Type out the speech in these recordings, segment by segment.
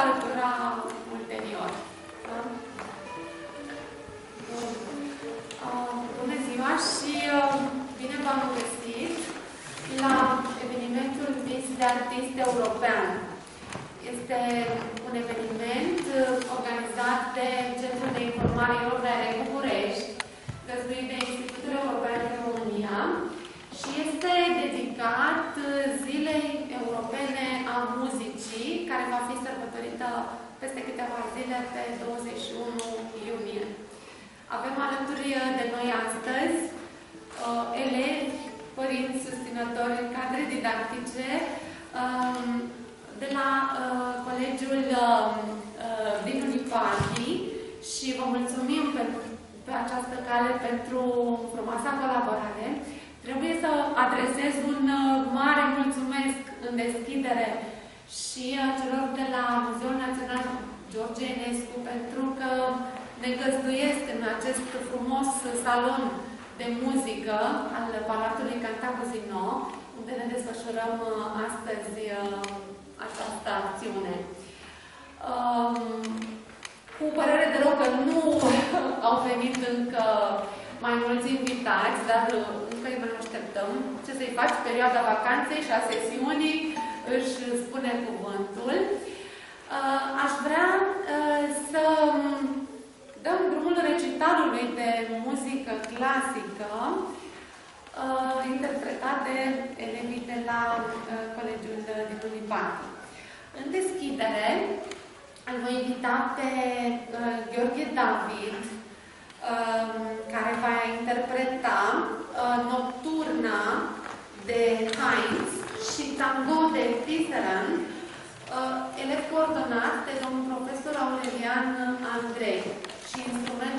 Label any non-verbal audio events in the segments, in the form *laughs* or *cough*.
alătura ulterior. Da? Bun. Uh, bună ziua și uh, bine v-am găsit la evenimentul Vis de Artist European. Este un eveniment uh, organizat de Centrul de Informare Europene București, găzduit de Institutul European din România și este dedicat uh, Zilei Europene a Muzicii, care va fi sărbătorită peste câteva zile, pe 21 iunie. Avem alături uh, de noi astăzi uh, elevi, părinți, susținători în cadre didactice uh, de la uh, Colegiul uh, uh, din Unipati și vă mulțumim pentru, pe această cale pentru frumoasa colaborare. Trebuie să adresez un uh, mare mulțumesc în deschidere și uh, celor de la Muzeul Național George Enescu pentru că ne găzduiesc în acest frumos salon de muzică al Palatului Cantacuzino, unde ne desfășurăm uh, astăzi această acțiune. Um, cu părere de rău că nu *laughs* au venit încă mai mulți invitați, dar încă îi mai așteptăm. Ce să-i faci? Perioada vacanței și a sesiunii își spune cuvântul. Uh, aș vrea uh, să dăm drumul recitalului de muzică clasică uh, interpretat de elevii de la Colegiul din Unipati. În deschidere, îl voi invita pe Gheorghe David, care va interpreta Nocturna de Heinz și Tango de Tisserand, elev coordonat de domnul profesor Aurelian Andrei și instrument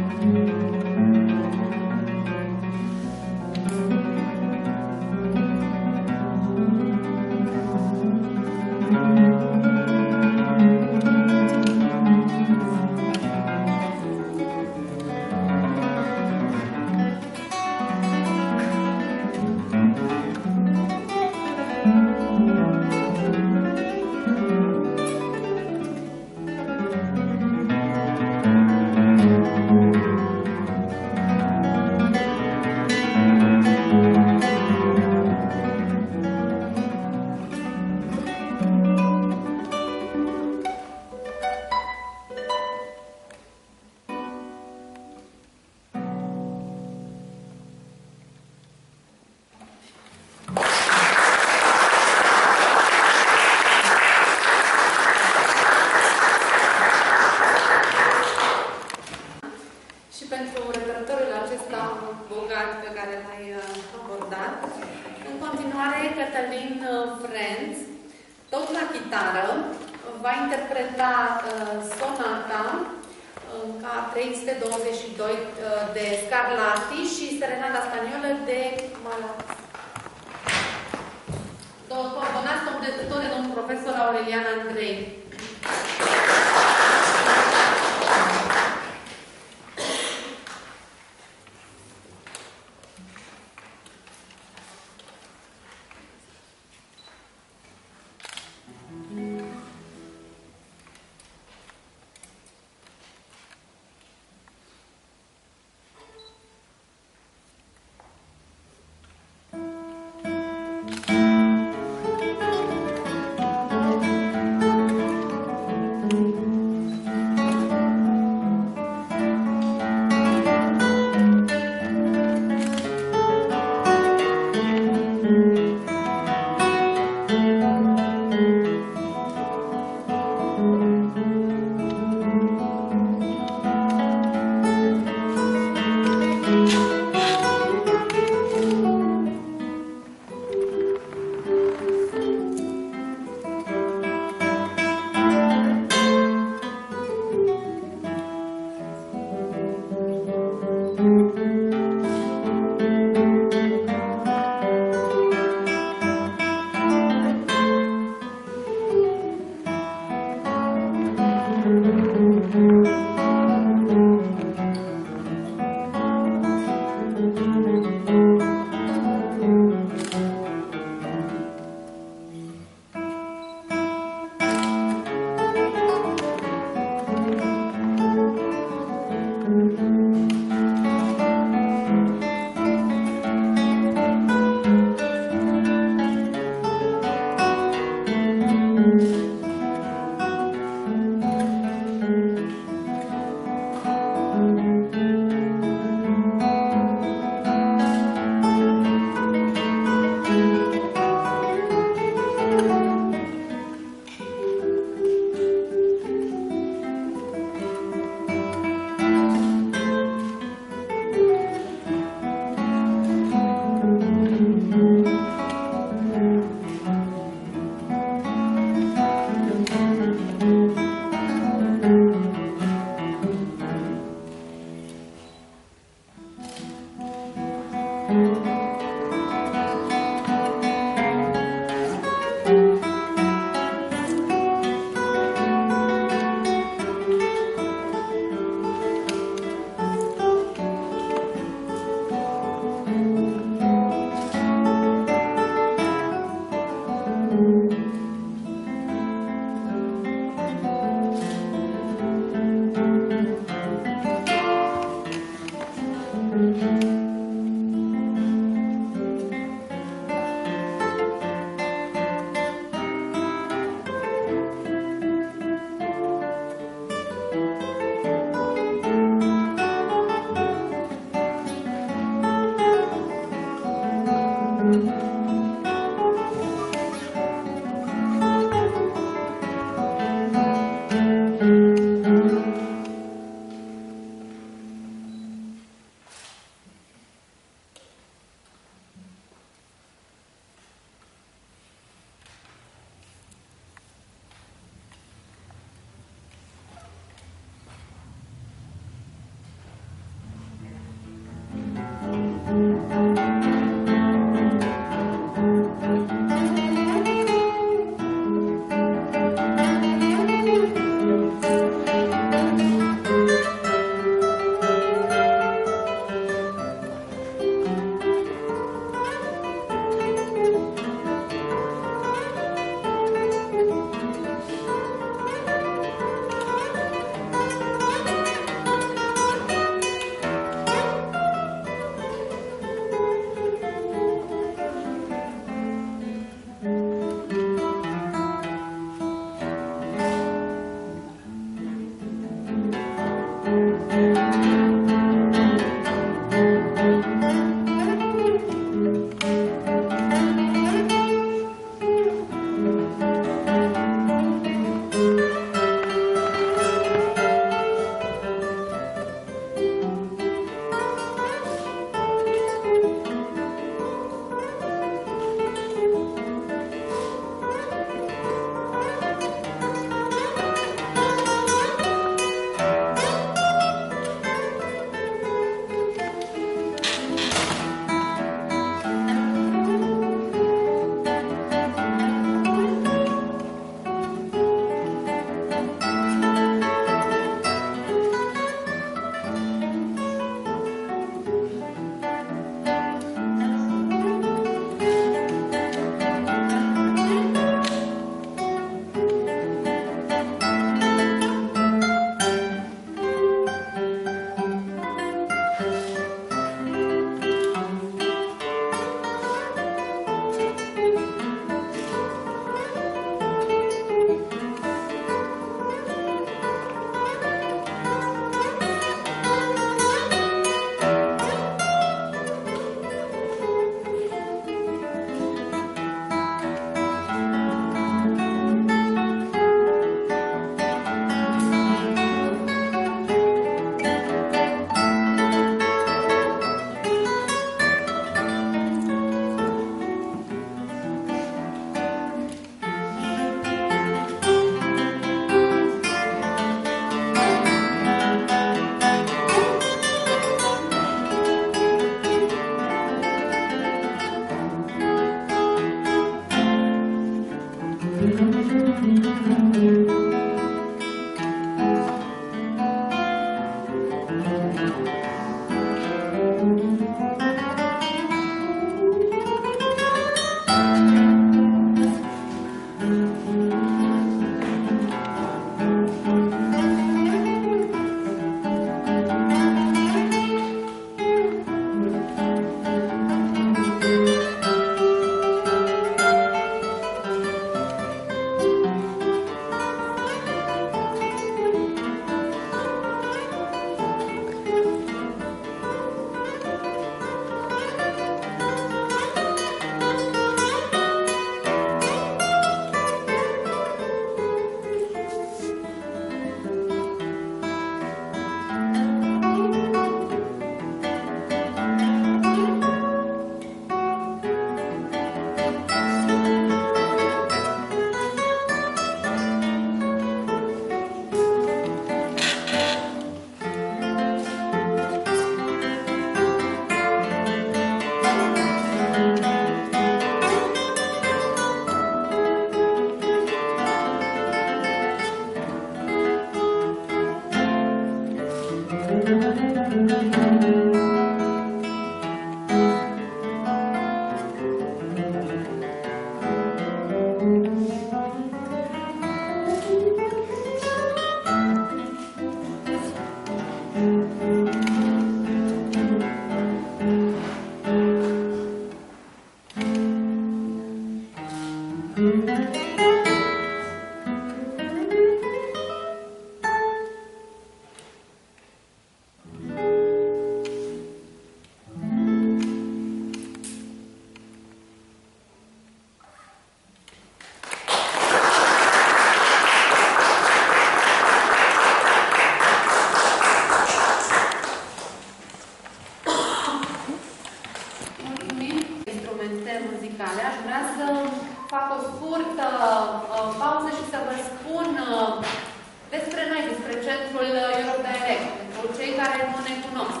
Centrul uh, European pentru cei care nu ne cunosc.